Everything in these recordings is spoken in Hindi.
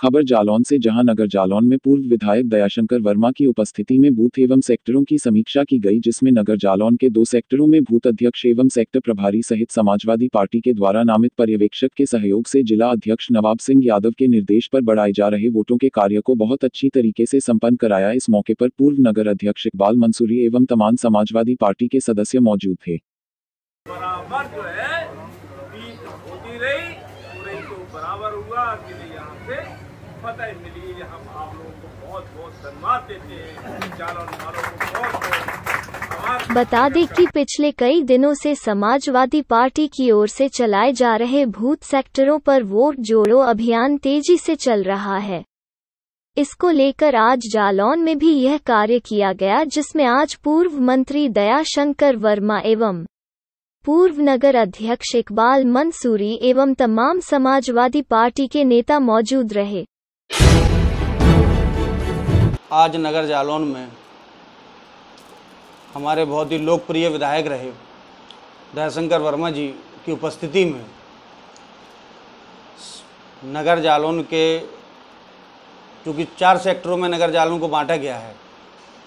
खबर जालौन से जहाँ नगर जालौन में पूर्व विधायक दयाशंकर वर्मा की उपस्थिति में बूथ एवं सेक्टरों की समीक्षा की गई, जिसमें नगर जालौन के दो सेक्टरों में बूथ अध्यक्ष एवं सेक्टर प्रभारी सहित समाजवादी पार्टी के द्वारा नामित पर्यवेक्षक के सहयोग से जिला अध्यक्ष नवाब सिंह यादव के निर्देश पर बढ़ाए जा रहे वोटों के कार्य को बहुत अच्छी तरीके से सम्पन्न कराया। इस मौके पर पूर्व नगर अध्यक्ष इकबाल मंसूरी एवं तमाम समाजवादी पार्टी के सदस्य मौजूद थे। तो बराबर हुआ कि यहाँ से फतेह मिली। हम आप लोगों को बहुत बहुत धन्यवाद देते हैं। बता दें कि पिछले कई दिनों से समाजवादी पार्टी की ओर से चलाए जा रहे भूत सेक्टरों पर वोट जोड़ो अभियान तेज़ी से चल रहा है। इसको लेकर आज जालौन में भी यह कार्य किया गया, जिसमें आज पूर्व मंत्री दयाशंकर वर्मा एवं पूर्व नगर अध्यक्ष इकबाल मंसूरी एवं तमाम समाजवादी पार्टी के नेता मौजूद रहे। आज नगर जालौन में हमारे बहुत ही लोकप्रिय विधायक रहे। दयाशंकर वर्मा जी की उपस्थिति में नगर जालौन के चूँकि चार सेक्टरों में नगर जालौन को बांटा गया है,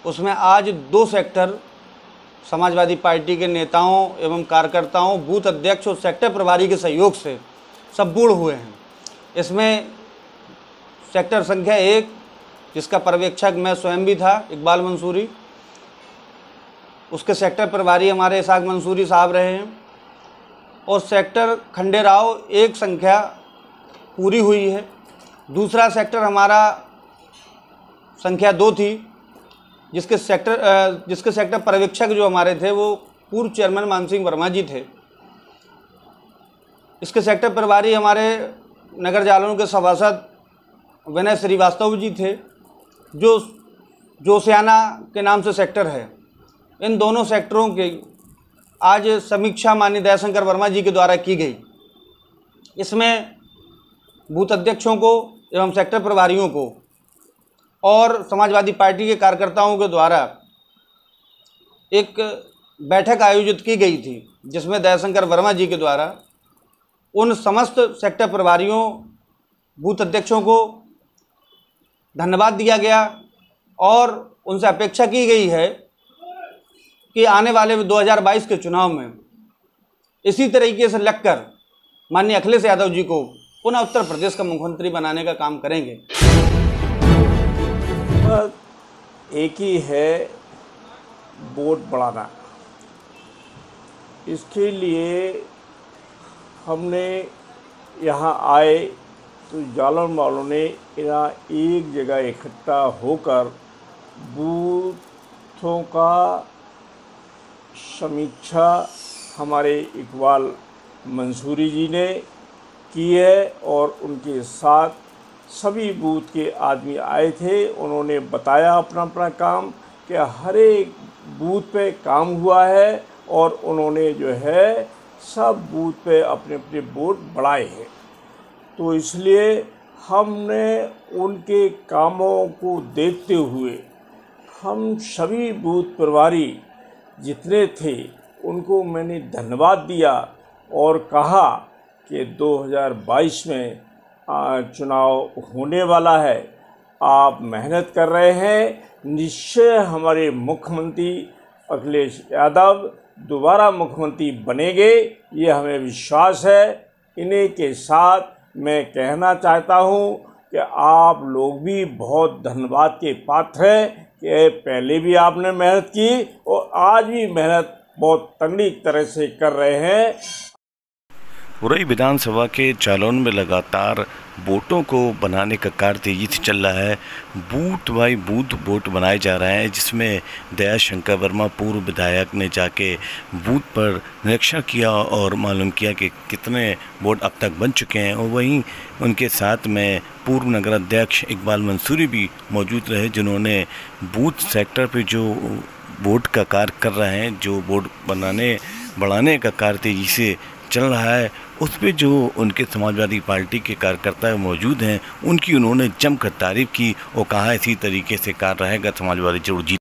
उसमें आज दो सेक्टर समाजवादी पार्टी के नेताओं एवं कार्यकर्ताओं, बूथ अध्यक्ष और सेक्टर प्रभारी के सहयोग से संपूर्ण हुए हैं। इसमें सेक्टर संख्या एक, जिसका पर्यवेक्षक मैं स्वयं भी था, इकबाल मंसूरी। उसके सेक्टर प्रभारी हमारे इसाक मंसूरी साहब रहे हैं। और सेक्टर खंडेराव, एक संख्या पूरी हुई है। दूसरा सेक्टर हमारा संख्या दो थी। जिसके सेक्टर जिसके सेक्टर पर्यवेक्षक जो हमारे थे, वो पूर्व चेयरमैन मान सिंह वर्मा जी थे। इसके सेक्टर प्रभारी हमारे नगर जालौन के सभासद विनय श्रीवास्तव जी थे, जो जोसियाना के नाम से सेक्टर है। इन दोनों सेक्टरों की आज समीक्षा माननीय दयाशंकर वर्मा जी के द्वारा की गई। इसमें बूथ अध्यक्षों को एवं सेक्टर प्रभारियों को और समाजवादी पार्टी के कार्यकर्ताओं के द्वारा एक बैठक आयोजित की गई थी, जिसमें दयाशंकर वर्मा जी के द्वारा उन समस्त सेक्टर प्रभारियों, बूथ अध्यक्षों को धन्यवाद दिया गया और उनसे अपेक्षा की गई है कि आने वाले 2022 के चुनाव में इसी तरीके से लगकर माननीय अखिलेश यादव जी को पुनः उत्तर प्रदेश का मुख्यमंत्री बनाने का काम करेंगे। एक ही है वोट बढ़ाना। इसके लिए हमने यहाँ आए तो जालौन वालों ने यहाँ एक जगह इकट्ठा होकर बूथों का समीक्षा हमारे इकबाल मंसूरी जी ने की है और उनके साथ सभी बूथ के आदमी आए थे, उन्होंने बताया अपना अपना काम कि हर एक बूथ पे काम हुआ है और उन्होंने जो है सब बूथ पे अपने अपने वोट बढ़ाए हैं। तो इसलिए हमने उनके कामों को देखते हुए हम सभी बूथ प्रभारी जितने थे, उनको मैंने धन्यवाद दिया और कहा कि 2022 में चुनाव होने वाला है। आप मेहनत कर रहे हैं। निश्चय हमारे मुख्यमंत्री अखिलेश यादव दोबारा मुख्यमंत्री बनेंगे, ये हमें विश्वास है। इन्हीं के साथ मैं कहना चाहता हूँ कि आप लोग भी बहुत धन्यवाद के पात्र हैं कि पहले भी आपने मेहनत की और आज भी मेहनत बहुत तगड़ी तरह से कर रहे हैं। उरई विधानसभा के जालौन में लगातार वोटों को बनाने का कार्य तेज़ी से चल रहा है। बूथ बाई बूथ वोट बनाए जा रहे हैं, जिसमें दया शंकर वर्मा, पूर्व विधायक ने जाके बूथ पर निरीक्षण किया और मालूम किया कि कितने वोट अब तक बन चुके हैं। और वहीं उनके साथ में पूर्व नगर अध्यक्ष इकबाल मंसूरी भी मौजूद रहे, जिन्होंने बूथ सेक्टर पर जो वोट का कार्य कर रहे हैं, जो वोट बनाने, बढ़ाने का कार्य तेज़ी से चल रहा है। उस पर जो उनके समाजवादी पार्टी के कार्यकर्ता मौजूद हैं, उनकी उन्होंने जमकर तारीफ़ की और कहा इसी तरीके से कार्य रहेगा समाजवादी ज़रूर जीत